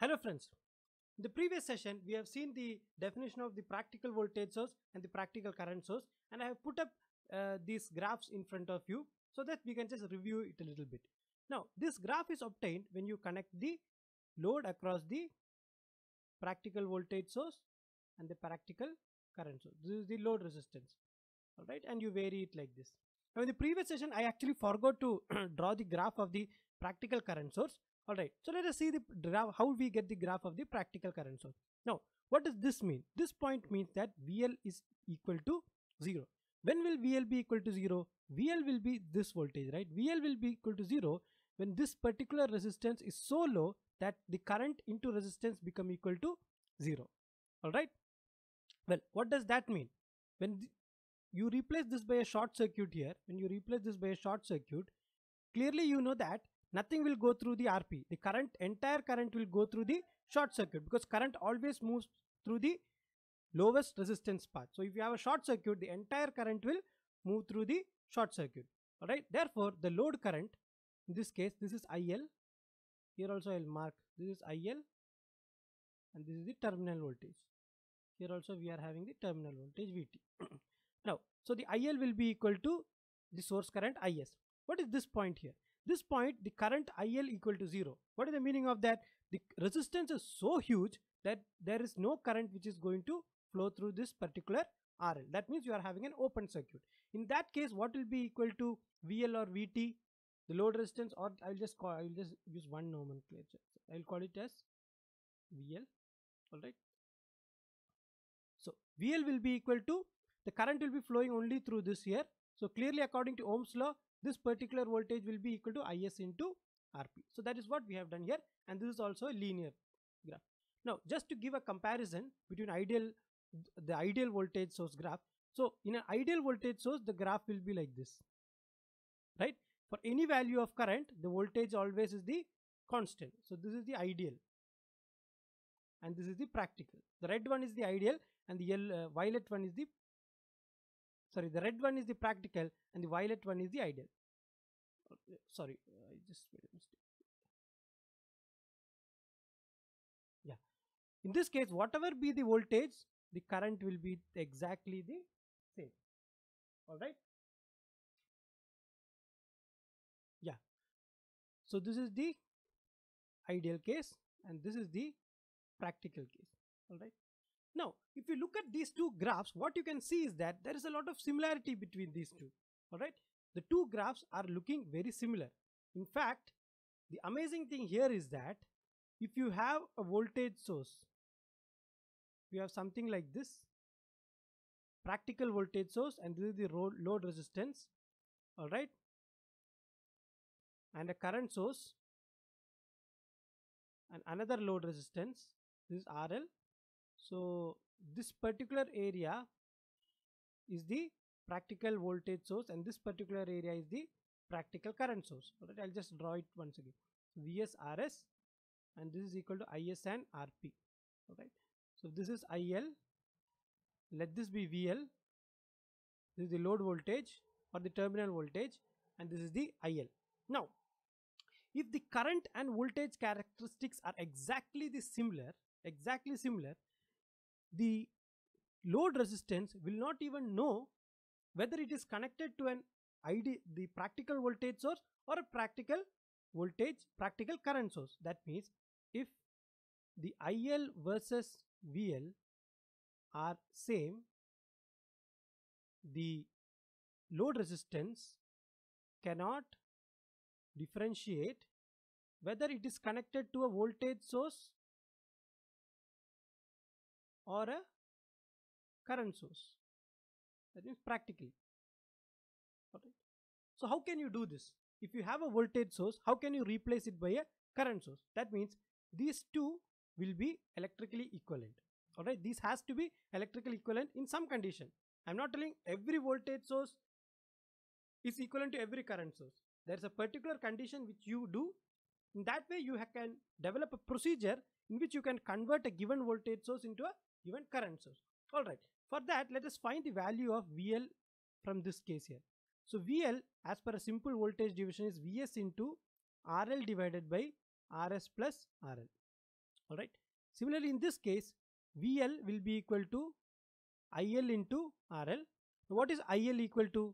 Hello friends. In the previous session, we have seen the definition of the practical voltage source and the practical current source and I have put up uh, these graphs in front of you so that we can just review it a little bit. Now, this graph is obtained when you connect the load across the practical voltage source and the practical current source. This is the load resistance. Alright, and you vary it like this. Now, in the previous session, I actually forgot to draw the graph of the practical current source all right. So let us see the graph how we get the graph of the practical current source. Now what does this mean? This point means that vl is equal to 0 when will vl be equal to 0 vl will be this voltage right? Vl will be equal to 0 when this particular resistance is so low that the current into resistance become equal to 0 all right? Well what does that mean? When you replace this by a short circuit here when you replace this by a short circuit clearly you know that nothing will go through the RP. The current, entire current will go through the short circuit because current always moves through the lowest resistance path. So if you have a short circuit, the entire current will move through the short circuit. Alright, therefore the load current, in this case, this is IL. Here also I'll mark, this is IL and this is the terminal voltage. Here also we are having the terminal voltage VT. now, so the IL will be equal to the source current IS. What is this point here? This point the current IL equal to 0. What is the meaning of that? The resistance is so huge that there is no current which is going to flow through this particular RL. That means you are having an open circuit. In that case, what will be equal to VL or VT? The load resistance or I'll just call, I'll just use one nomenclature. I'll call it as VL. Alright. So VL will be equal to the current will be flowing only through this here. So clearly according to Ohm's law, this particular voltage will be equal to Is into Rp. So that is what we have done here and this is also a linear graph. Now just to give a comparison between ideal the ideal voltage source graph. So in an ideal voltage source the graph will be like this right for any value of current the voltage always is the constant. So this is the ideal and this is the practical. The red one is the ideal and the yellow, uh, violet one is the sorry the red one is the practical and the violet one is the ideal. Sorry I just made a mistake. Yeah. In this case whatever be the voltage the current will be exactly the same. All right? Yeah. So this is the ideal case and this is the practical case. All right now, if you look at these two graphs, what you can see is that there is a lot of similarity between these two. Alright, the two graphs are looking very similar. In fact, the amazing thing here is that if you have a voltage source, you have something like this practical voltage source and this is the load resistance all right and a current source and another load resistance this is RL so this particular area is the practical voltage source and this particular area is the practical current source. Alright, I'll just draw it once again. So Vs Rs and this is equal to Is and Rp. Alright. So this is IL. Let this be VL. This is the load voltage or the terminal voltage and this is the IL. Now, if the current and voltage characteristics are exactly the similar, exactly similar, the load resistance will not even know whether it is connected to an ID, the practical voltage source or a practical voltage, practical current source. That means if the IL versus VL are same, the load resistance cannot differentiate whether it is connected to a voltage source or a current source. That means practically. So how can you do this? If you have a voltage source how can you replace it by a current source? That means these two will be electrically equivalent. All right. This has to be electrically equivalent in some condition. I'm not telling every voltage source is equivalent to every current source. There's a particular condition which you do. In that way you can develop a procedure in which you can convert a given voltage source into a given current source. Alright, for that let us find the value of VL from this case here. So VL as per a simple voltage division is Vs into RL divided by Rs plus RL. all right similarly in this case vl will be equal to il into rl what is il equal to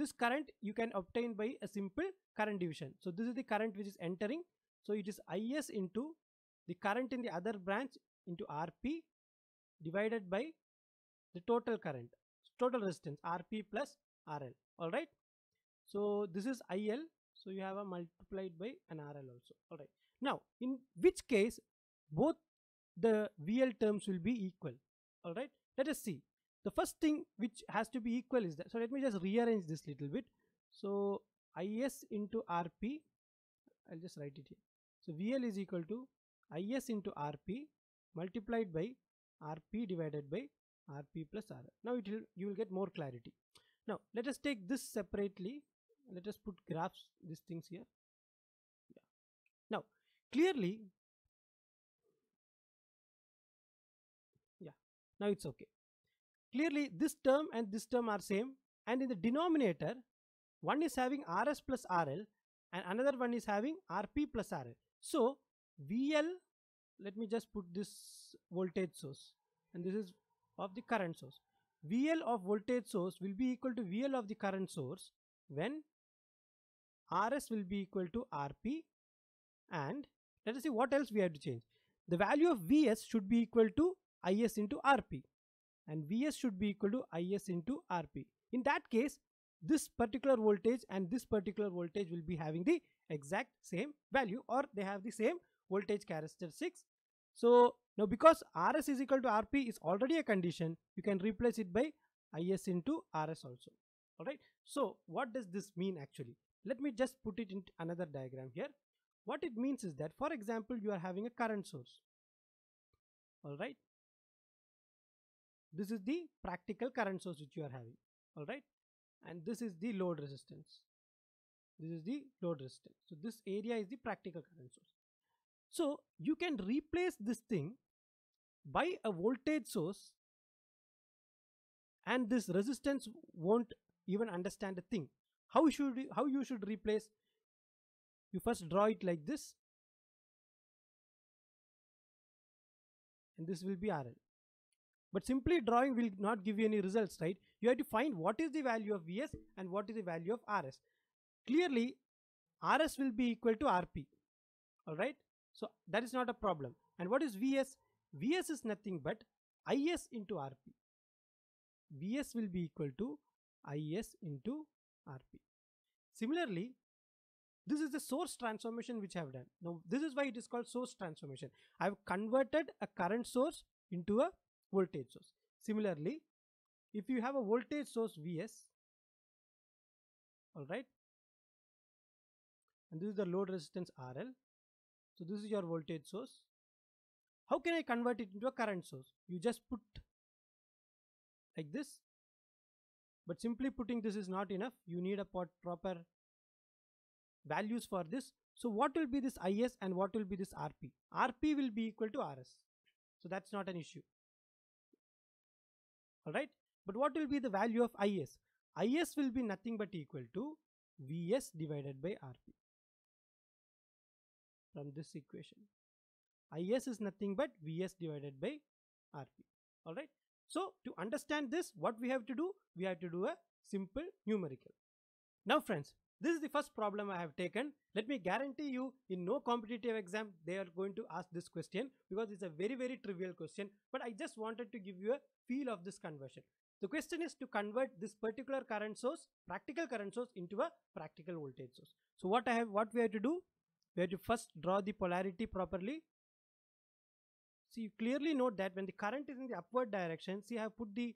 this current you can obtain by a simple current division so this is the current which is entering so it is is into the current in the other branch into rp divided by the total current. Total resistance rp plus rl all right? So this is il so you have a multiplied by an rl also. All right? Now in which case both the vl terms will be equal. All right? Let us see. The first thing which has to be equal is that so let me just rearrange this little bit. So is into rp i'll just write it here. So vl is equal to is into rp multiplied by rp divided by rp plus r. Now it will you will get more clarity. Now let us take this separately. Let us put graphs these things here. Yeah. Now clearly yeah now it's okay. Clearly this term and this term are same and in the denominator one is having rs plus rl and another one is having rp plus rl so vl let me just put this voltage source. And this is of the current source. Vl of voltage source will be equal to vl of the current source when rs will be equal to rp. And let us see what else we have to change. The value of vs should be equal to is into rp. And vs should be equal to is into rp. In that case this particular voltage and this particular voltage will be having the exact same value or they have the same voltage characteristics so now because rs is equal to rp is already a condition you can replace it by is into rs also. All right so what does this mean actually? Let me just put it into another diagram here. What it means is that for example you are having a current source. All right this is the practical current source which you are having. All right and this is the load resistance. This is the load resistance. So this area is the practical current source so you can replace this thing by a voltage source and this resistance won't even understand a thing. How should you, how you should replace? You first draw it like this. And this will be RL but simply drawing will not give you any results right? You have to find what is the value of Vs and what is the value of Rs clearly Rs will be equal to Rp all right so that is not a problem. And what is Vs Vs is nothing but Is into Rp Vs will be equal to Is into Rp similarly this is the source transformation which I have done. Now this is why it is called source transformation. I have converted a current source into a voltage source. Similarly, if you have a voltage source Vs, all right, and this is the load resistance RL. So this is your voltage source. How can I convert it into a current source? You just put like this, but simply putting this is not enough. You need a proper values for this. So what will be this Is and what will be this Rp? Rp will be equal to Rs. So that's not an issue all right but what will be the value of is is will be nothing but equal to vs divided by rp from this equation is is nothing but vs divided by rp all right so to understand this what we have to do we have to do a simple numerical now friends this is the first problem I have taken. Let me guarantee you in no competitive exam they are going to ask this question because it's a very very trivial question but I just wanted to give you a feel of this conversion. The question is to convert this particular current source, practical current source into a practical voltage source. So what I have, what we have to do? Have to first draw the polarity properly. See, you clearly note that when the current is in the upward direction, see I have put the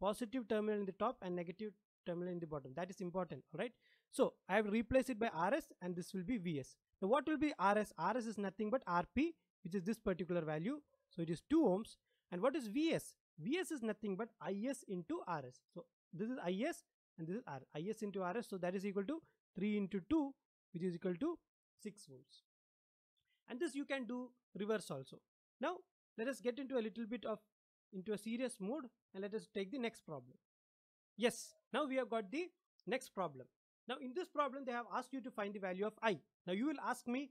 positive terminal in the top and negative terminal in the bottom. That is important, alright? So I have replaced it by RS and this will be VS. Now what will be RS? RS is nothing but RP which is this particular value. So it is 2 ohms. And what is VS? VS is nothing but IS into RS. So this is IS and this is R. IS into RS. So that is equal to 3 into 2 which is equal to 6 volts. And this you can do reverse also. Now let us get into a little bit of into a serious mode and let us take the next problem. Yes, now we have got the next problem. Now in this problem they have asked you to find the value of i. Now you will ask me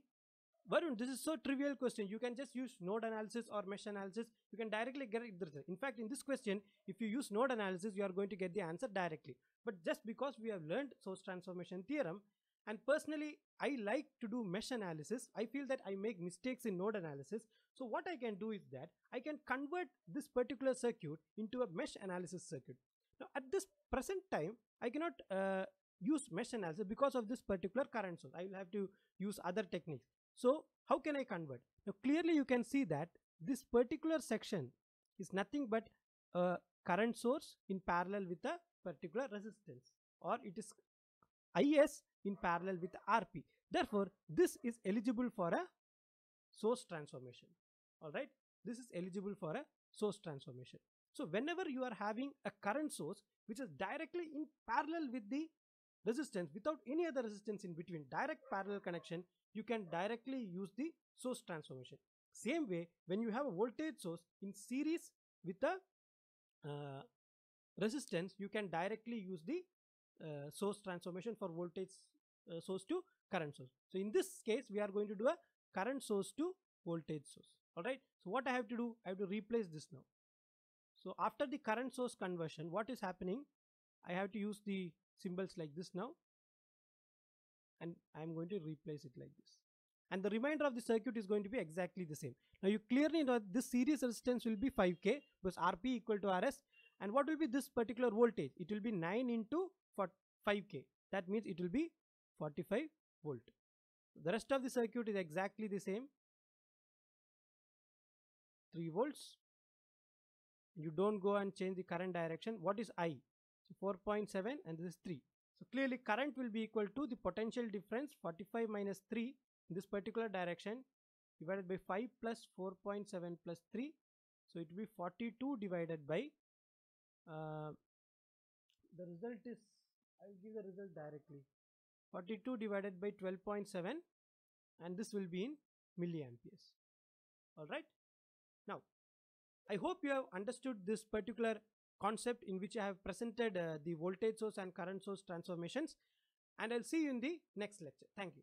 Varun, this is so trivial question. You can just use node analysis or mesh analysis. You can directly get it. In fact, in this question, if you use node analysis, you are going to get the answer directly. But just because we have learned source transformation theorem, and personally, I like to do mesh analysis. I feel that I make mistakes in node analysis. So what I can do is that I can convert this particular circuit into a mesh analysis circuit. Now at this present time, I cannot uh, use mesh analysis because of this particular current source. I will have to use other techniques. So how can I convert? Now clearly you can see that this particular section is nothing but a current source in parallel with a particular resistance or it is IS in parallel with RP. Therefore, this is eligible for a source transformation. Alright, this is eligible for a source transformation. So whenever you are having a current source which is directly in parallel with the resistance without any other resistance in between direct parallel connection you can directly use the source transformation same way when you have a voltage source in series with a uh, resistance you can directly use the uh, source transformation for voltage uh, source to current source. So in this case we are going to do a current source to voltage source. All right so what i have to do? I have to replace this now. So after the current source conversion what is happening? I have to use the symbols like this now. And I'm going to replace it like this. And the remainder of the circuit is going to be exactly the same. Now you clearly know this series resistance will be 5k because Rp equal to Rs and what will be this particular voltage? It will be 9 into 5k that means it will be 45 volt. The rest of the circuit is exactly the same 3 volts you don't go and change the current direction what is I so 4.7 and this is 3. So clearly current will be equal to the potential difference 45 minus 3 in this particular direction divided by 5 plus 4.7 plus 3. So it will be 42 divided by uh, the result is I will give the result directly 42 divided by 12.7 and this will be in milliamperes. Alright. Now I hope you have understood this particular concept in which I have presented uh, the voltage source and current source transformations and I'll see you in the next lecture. Thank you.